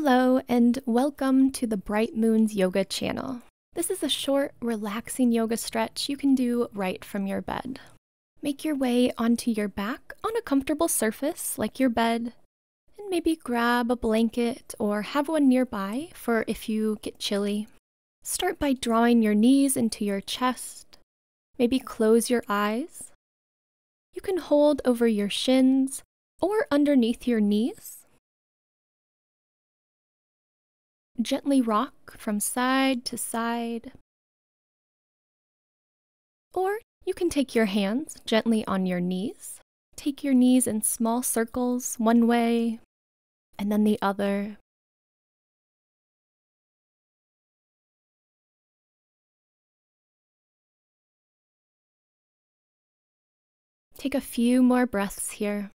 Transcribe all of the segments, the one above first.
Hello, and welcome to the Bright Moons Yoga channel. This is a short, relaxing yoga stretch you can do right from your bed. Make your way onto your back on a comfortable surface like your bed, and maybe grab a blanket or have one nearby for if you get chilly. Start by drawing your knees into your chest. Maybe close your eyes. You can hold over your shins or underneath your knees Gently rock from side to side. Or you can take your hands gently on your knees. Take your knees in small circles one way and then the other. Take a few more breaths here.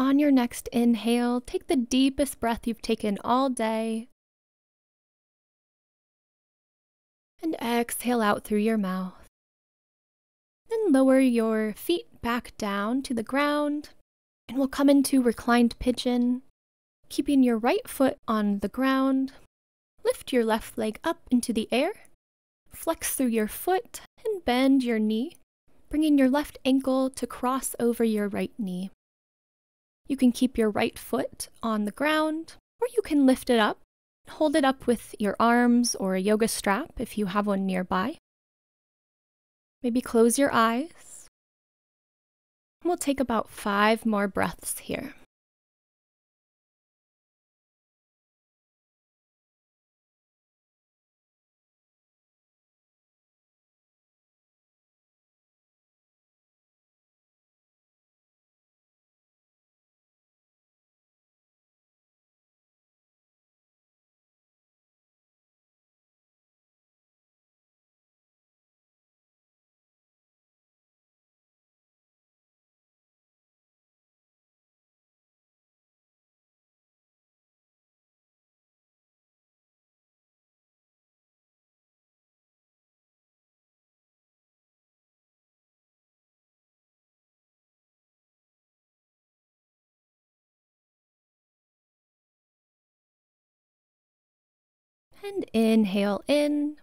On your next inhale, take the deepest breath you've taken all day. And exhale out through your mouth. Then lower your feet back down to the ground, and we'll come into reclined pigeon, keeping your right foot on the ground. Lift your left leg up into the air, flex through your foot, and bend your knee, bringing your left ankle to cross over your right knee. You can keep your right foot on the ground, or you can lift it up. Hold it up with your arms or a yoga strap if you have one nearby. Maybe close your eyes. We'll take about five more breaths here. And inhale in.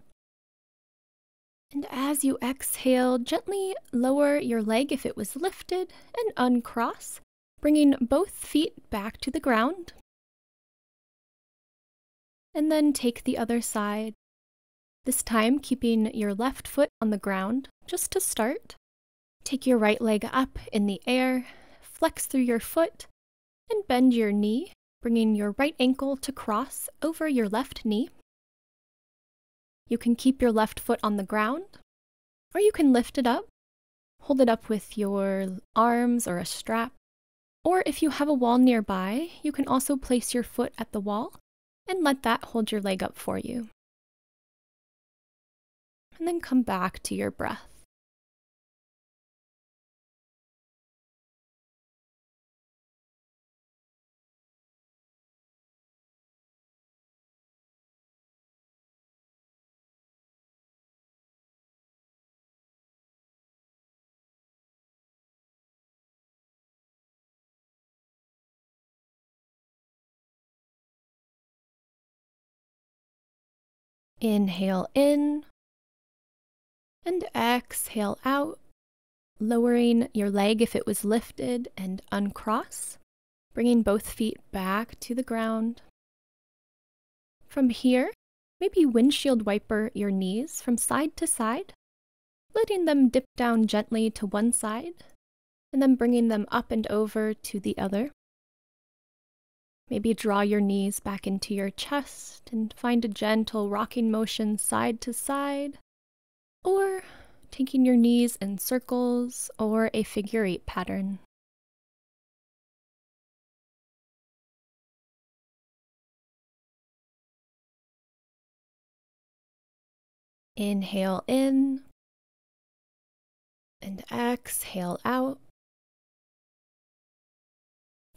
And as you exhale, gently lower your leg if it was lifted and uncross, bringing both feet back to the ground. And then take the other side, this time keeping your left foot on the ground just to start. Take your right leg up in the air, flex through your foot, and bend your knee, bringing your right ankle to cross over your left knee. You can keep your left foot on the ground, or you can lift it up, hold it up with your arms or a strap. Or if you have a wall nearby, you can also place your foot at the wall and let that hold your leg up for you. And then come back to your breath. Inhale in and exhale out, lowering your leg if it was lifted and uncross, bringing both feet back to the ground. From here, maybe windshield wiper your knees from side to side, letting them dip down gently to one side, and then bringing them up and over to the other. Maybe draw your knees back into your chest and find a gentle rocking motion side to side, or taking your knees in circles or a figure eight pattern. Inhale in and exhale out.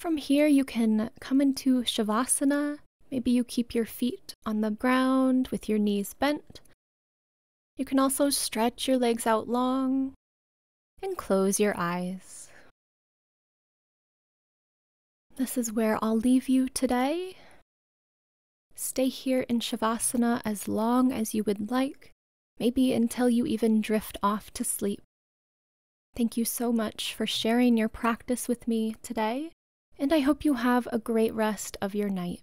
From here, you can come into Shavasana. Maybe you keep your feet on the ground with your knees bent. You can also stretch your legs out long. and close your eyes. This is where I'll leave you today. Stay here in Shavasana as long as you would like, maybe until you even drift off to sleep. Thank you so much for sharing your practice with me today, and I hope you have a great rest of your night.